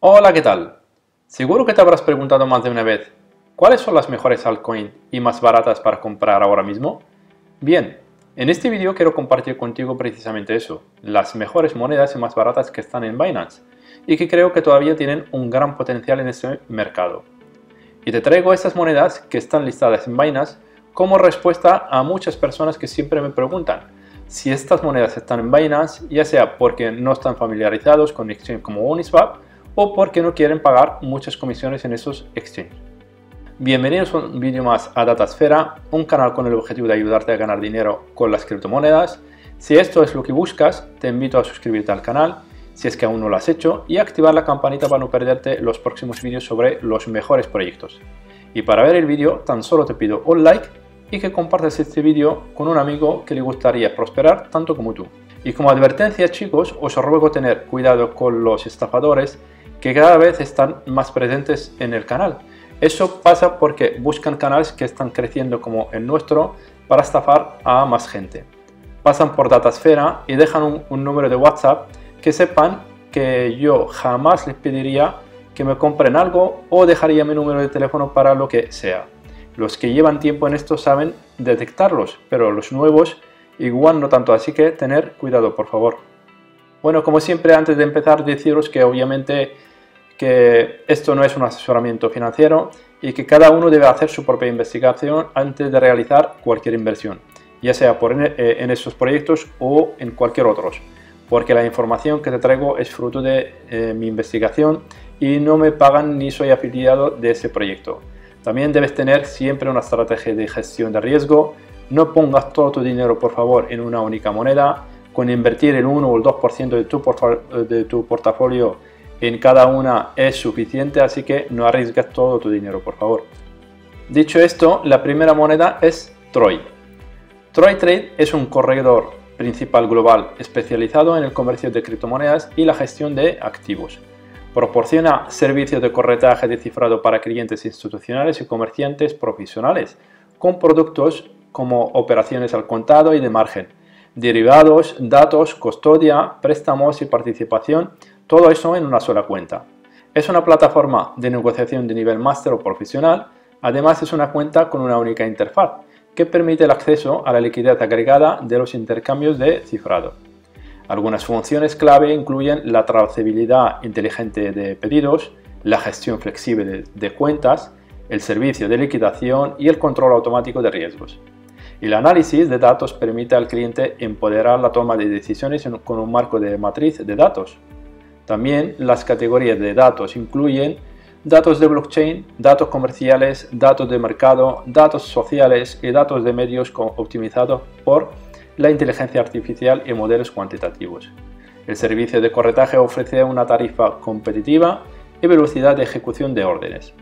Hola, ¿qué tal? Seguro que te habrás preguntado más de una vez, ¿cuáles son las mejores altcoins y más baratas para comprar ahora mismo? Bien, en este vídeo quiero compartir contigo precisamente eso, las mejores monedas y más baratas que están en Binance y que creo que todavía tienen un gran potencial en este mercado. Y te traigo estas monedas que están listadas en Binance como respuesta a muchas personas que siempre me preguntan si estas monedas están en Binance, ya sea porque no están familiarizados con exchange como Uniswap o porque no quieren pagar muchas comisiones en esos exchanges. Bienvenidos a un vídeo más a Datasfera, un canal con el objetivo de ayudarte a ganar dinero con las criptomonedas. Si esto es lo que buscas, te invito a suscribirte al canal si es que aún no lo has hecho y activar la campanita para no perderte los próximos vídeos sobre los mejores proyectos. Y para ver el vídeo tan solo te pido un like y que compartas este vídeo con un amigo que le gustaría prosperar tanto como tú. Y como advertencia chicos, os ruego tener cuidado con los estafadores que cada vez están más presentes en el canal. Eso pasa porque buscan canales que están creciendo como el nuestro para estafar a más gente. Pasan por Datasfera y dejan un, número de WhatsApp que sepan que yo jamás les pediría que me compren algo o dejaría mi número de teléfono para lo que sea. Los que llevan tiempo en esto saben detectarlos, pero los nuevos igual no tanto, así que tener cuidado por favor. Bueno, como siempre, antes de empezar, deciros que obviamente que esto no es un asesoramiento financiero y que cada uno debe hacer su propia investigación antes de realizar cualquier inversión, ya sea por en, eh, esos proyectos o en cualquier otro, porque la información que te traigo es fruto de eh, mi investigación y no me pagan ni soy afiliado de ese proyecto. También debes tener siempre una estrategia de gestión de riesgo, no pongas todo tu dinero por favor en una única moneda, con invertir el 1 o el 2% de tu, de tu portafolio en cada una es suficiente, así que no arriesgues todo tu dinero, por favor. Dicho esto, la primera moneda es Troy. Troy Trade es un corredor principal global especializado en el comercio de criptomonedas y la gestión de activos. Proporciona servicios de corretaje de cifrado para clientes institucionales y comerciantes profesionales, con productos como operaciones al contado y de margen, derivados, datos, custodia, préstamos y participación todo eso en una sola cuenta. Es una plataforma de negociación de nivel máster o profesional, además es una cuenta con una única interfaz que permite el acceso a la liquidez agregada de los intercambios de cifrado. Algunas funciones clave incluyen la trazabilidad inteligente de pedidos, la gestión flexible de, cuentas, el servicio de liquidación y el control automático de riesgos. El análisis de datos permite al cliente empoderar la toma de decisiones con un marco de matriz de datos, también las categorías de datos incluyen datos de blockchain, datos comerciales, datos de mercado, datos sociales y datos de medios optimizados por la inteligencia artificial y modelos cuantitativos. El servicio de corretaje ofrece una tarifa competitiva y velocidad de ejecución de órdenes.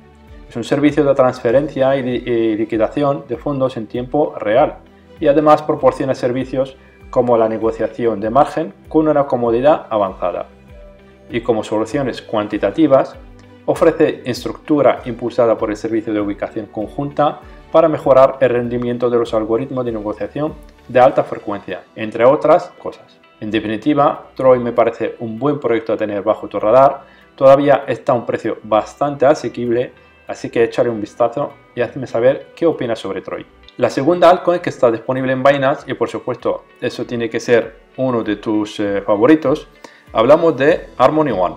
Es un servicio de transferencia y liquidación de fondos en tiempo real y además proporciona servicios como la negociación de margen con una comodidad avanzada y como soluciones cuantitativas, ofrece estructura impulsada por el servicio de ubicación conjunta para mejorar el rendimiento de los algoritmos de negociación de alta frecuencia, entre otras cosas. En definitiva, Troy me parece un buen proyecto a tener bajo tu radar, todavía está a un precio bastante asequible, así que échale un vistazo y hazme saber qué opinas sobre Troy. La segunda altcoin que está disponible en Binance, y por supuesto eso tiene que ser uno de tus eh, favoritos, Hablamos de Harmony One.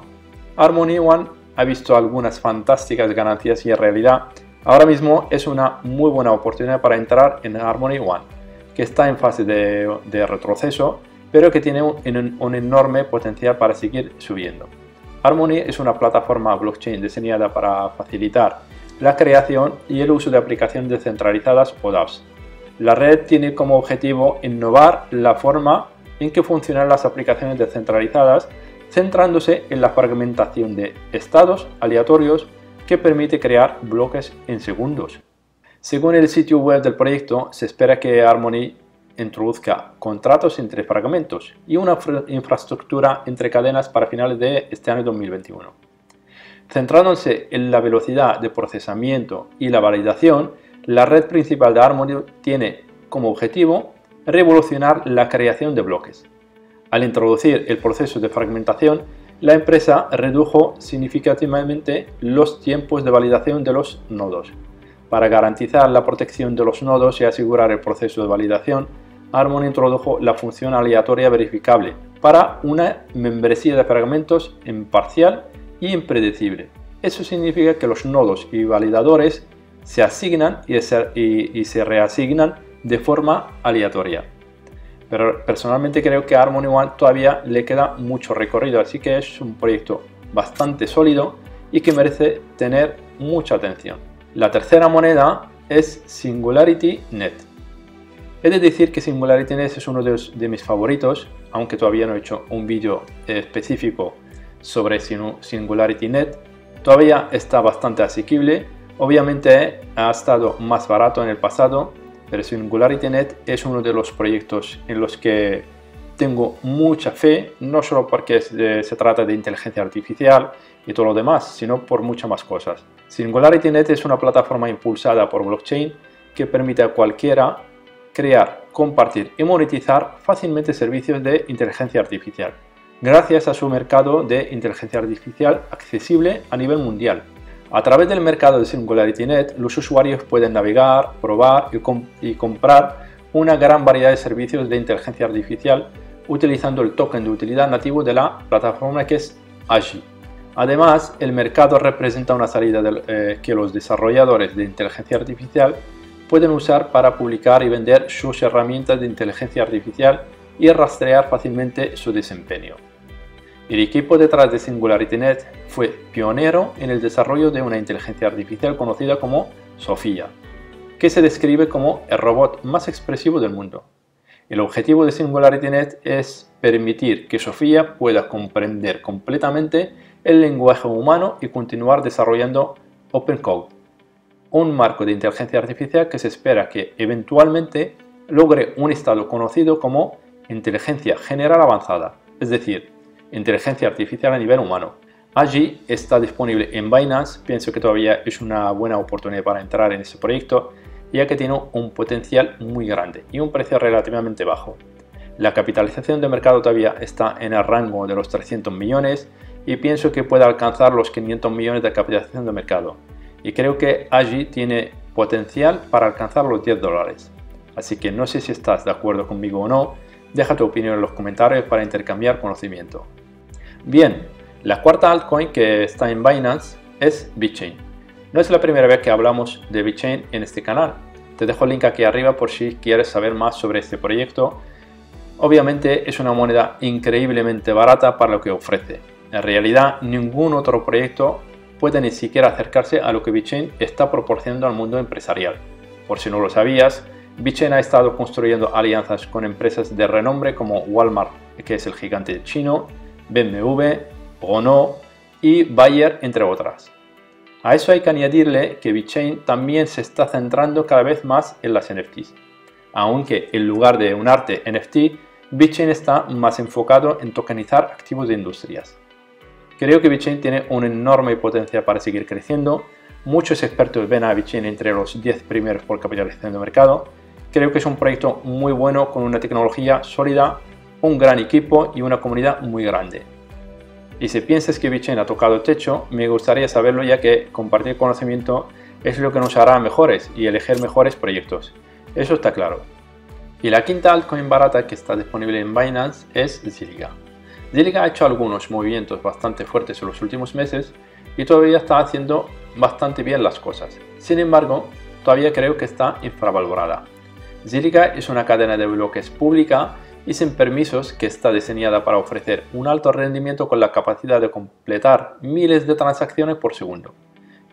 Harmony One ha visto algunas fantásticas ganancias y en realidad ahora mismo es una muy buena oportunidad para entrar en Harmony One, que está en fase de, retroceso, pero que tiene un, un, enorme potencial para seguir subiendo. Harmony es una plataforma blockchain diseñada para facilitar la creación y el uso de aplicaciones descentralizadas o DApps. La red tiene como objetivo innovar la forma en que funcionan las aplicaciones descentralizadas, centrándose en la fragmentación de estados aleatorios que permite crear bloques en segundos. Según el sitio web del proyecto, se espera que Harmony introduzca contratos entre fragmentos y una infraestructura entre cadenas para finales de este año 2021. Centrándose en la velocidad de procesamiento y la validación, la red principal de Harmony tiene como objetivo revolucionar la creación de bloques. Al introducir el proceso de fragmentación, la empresa redujo significativamente los tiempos de validación de los nodos. Para garantizar la protección de los nodos y asegurar el proceso de validación, Harmony introdujo la función aleatoria verificable para una membresía de fragmentos imparcial y impredecible. Eso significa que los nodos y validadores se asignan y se, reasignan de forma aleatoria. Pero personalmente creo que a Harmony One todavía le queda mucho recorrido, así que es un proyecto bastante sólido y que merece tener mucha atención. La tercera moneda es Singularity Net. He de decir que Singularity Net es uno de, mis favoritos, aunque todavía no he hecho un vídeo específico sobre Singularity Net. Todavía está bastante asequible Obviamente ha estado más barato en el pasado, pero SingularityNet es uno de los proyectos en los que tengo mucha fe, no solo porque se trata de inteligencia artificial y todo lo demás, sino por muchas más cosas. SingularityNet es una plataforma impulsada por blockchain que permite a cualquiera crear, compartir y monetizar fácilmente servicios de inteligencia artificial, gracias a su mercado de inteligencia artificial accesible a nivel mundial. A través del mercado de SingularityNet, los usuarios pueden navegar, probar y, comprar una gran variedad de servicios de inteligencia artificial utilizando el token de utilidad nativo de la plataforma que es AGI. Además, el mercado representa una salida eh, que los desarrolladores de inteligencia artificial pueden usar para publicar y vender sus herramientas de inteligencia artificial y rastrear fácilmente su desempeño. El equipo detrás de SingularityNet fue pionero en el desarrollo de una inteligencia artificial conocida como Sofía, que se describe como el robot más expresivo del mundo. El objetivo de SingularityNet es permitir que Sofía pueda comprender completamente el lenguaje humano y continuar desarrollando Open Code, un marco de inteligencia artificial que se espera que eventualmente logre un estado conocido como inteligencia general avanzada, es decir, inteligencia artificial a nivel humano. Allí está disponible en Binance, pienso que todavía es una buena oportunidad para entrar en este proyecto, ya que tiene un potencial muy grande y un precio relativamente bajo. La capitalización de mercado todavía está en el rango de los 300 millones y pienso que puede alcanzar los 500 millones de capitalización de mercado. Y creo que allí tiene potencial para alcanzar los 10 dólares. Así que no sé si estás de acuerdo conmigo o no, deja tu opinión en los comentarios para intercambiar conocimiento. Bien, la cuarta altcoin que está en Binance es BitChain. No es la primera vez que hablamos de BitChain en este canal. Te dejo el link aquí arriba por si quieres saber más sobre este proyecto. Obviamente es una moneda increíblemente barata para lo que ofrece. En realidad ningún otro proyecto puede ni siquiera acercarse a lo que BitChain está proporcionando al mundo empresarial. Por si no lo sabías, BitChain ha estado construyendo alianzas con empresas de renombre como Walmart, que es el gigante chino, BMW, Renault y Bayer, entre otras. A eso hay que añadirle que BitChain también se está centrando cada vez más en las NFTs, aunque en lugar de un arte NFT, BitChain está más enfocado en tokenizar activos de industrias. Creo que BitChain tiene una enorme potencia para seguir creciendo. Muchos expertos ven a BitChain entre los 10 primeros por capitalización de mercado. Creo que es un proyecto muy bueno con una tecnología sólida un gran equipo y una comunidad muy grande. Y si piensas que BitChain ha tocado techo, me gustaría saberlo ya que compartir conocimiento es lo que nos hará mejores y elegir mejores proyectos. Eso está claro. Y la quinta altcoin barata que está disponible en Binance es Zilliqa. Zilliqa ha hecho algunos movimientos bastante fuertes en los últimos meses y todavía está haciendo bastante bien las cosas. Sin embargo, todavía creo que está infravalorada. Zilliqa es una cadena de bloques pública y sin permisos que está diseñada para ofrecer un alto rendimiento con la capacidad de completar miles de transacciones por segundo.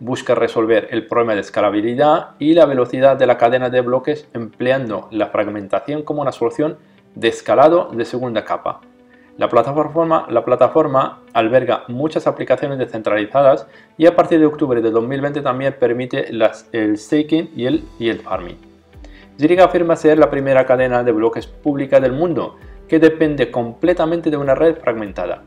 Busca resolver el problema de escalabilidad y la velocidad de la cadena de bloques empleando la fragmentación como una solución de escalado de segunda capa. La plataforma, la plataforma alberga muchas aplicaciones descentralizadas y a partir de octubre de 2020 también permite las, el staking y el, y farming. Zilliqa afirma ser la primera cadena de bloques pública del mundo, que depende completamente de una red fragmentada.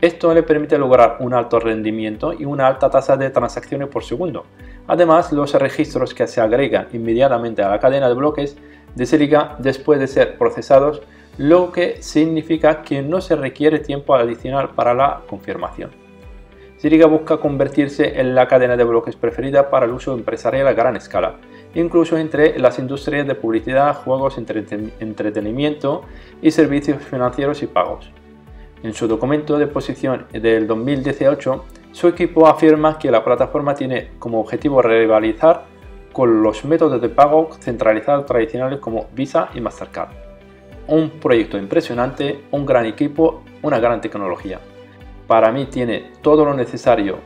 Esto le permite lograr un alto rendimiento y una alta tasa de transacciones por segundo. Además, los registros que se agregan inmediatamente a la cadena de bloques de Zilliqa después de ser procesados lo que significa que no se requiere tiempo adicional para la confirmación. Siriga busca convertirse en la cadena de bloques preferida para el uso empresarial a gran escala, incluso entre las industrias de publicidad, juegos, entretenimiento y servicios financieros y pagos. En su documento de posición del 2018, su equipo afirma que la plataforma tiene como objetivo rivalizar con los métodos de pago centralizados tradicionales como Visa y Mastercard. Un proyecto impresionante, un gran equipo, una gran tecnología. Para mí tiene todo lo necesario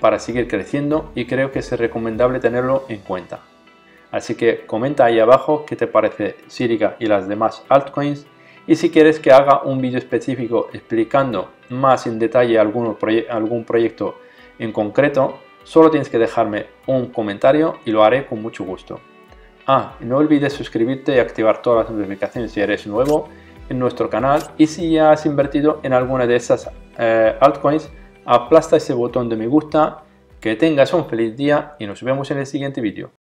para seguir creciendo y creo que es recomendable tenerlo en cuenta. Así que comenta ahí abajo qué te parece Siriga y las demás altcoins y si quieres que haga un vídeo específico explicando más en detalle algún, algún proyecto en concreto, solo tienes que dejarme un comentario y lo haré con mucho gusto. Ah, no olvides suscribirte y activar todas las notificaciones si eres nuevo en nuestro canal y si ya has invertido en alguna de esas eh, altcoins, aplasta ese botón de me gusta, que tengas un feliz día y nos vemos en el siguiente vídeo.